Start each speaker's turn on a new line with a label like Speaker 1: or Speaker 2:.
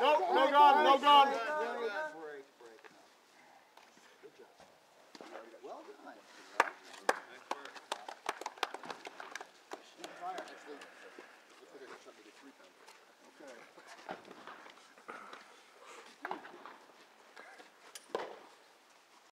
Speaker 1: No, no gun, no gun.